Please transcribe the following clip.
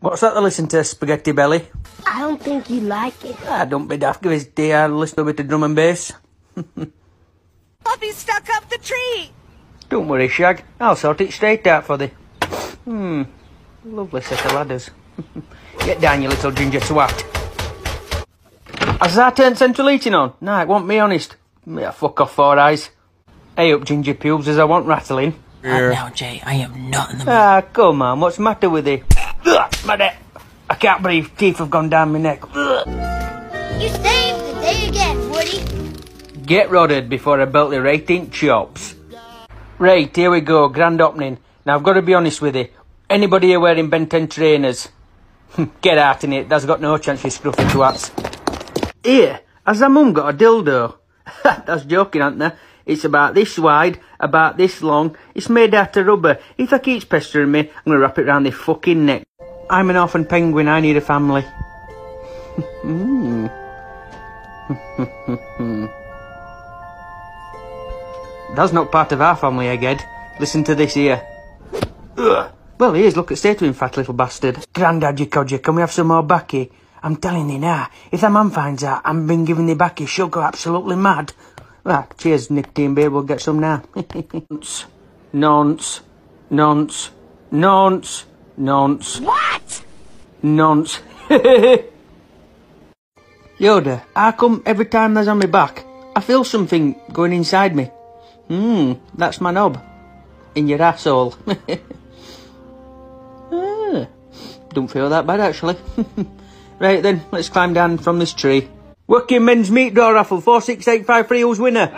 What's that to listen to, Spaghetti Belly? I don't think you like it. Ah, don't be daft. Give us day. I'll listen to a bit of drum and bass. Puppy stuck up the tree. Don't worry, Shag. I'll sort it straight out for thee. Hmm. Lovely set of ladders. Get down, you little ginger twat. Has that turned central heating on? Nah, it won't be honest. Yeah, fuck off, four eyes. Hey up, ginger pubes, as I want rattling. Right now, Jay, I am not in the mood. Ah, come on, what's the matter with you? Ugh, my neck. I can't breathe. Teeth have gone down my neck. Ugh. You saved the day again, Woody. Get rodded before I belt your 18 chops. Right, here we go, grand opening. Now I've got to be honest with you. Anybody here wearing Ben 10 trainers? Get out in it, that's got no chance, you scruffy twats. Here, has that mum got a dildo? that's joking, ain't there? It's about this wide, about this long. It's made out of rubber. If that keeps pestering me, I'm gonna wrap it round their fucking neck. I'm an orphan penguin, I need a family. That's not part of our family, Egghead. Listen to this here. Ugh. Well, here's look at stay to him, fat little bastard. Grandad, you codger, can we have some more baccy? I'm telling you now, if that man finds out I've been giving the baccy, she'll go absolutely mad. Ah, cheers, nicotine beer, we'll get some now. nonce, nonce, nonce, nonce, nonce. What? Nonce. Yoda, how come every time there's on my back, I feel something going inside me? Hmm, that's my knob. In your asshole. ah, don't feel that bad actually. right then, let's climb down from this tree. Working men's meat draw raffle, 46853, who's winner?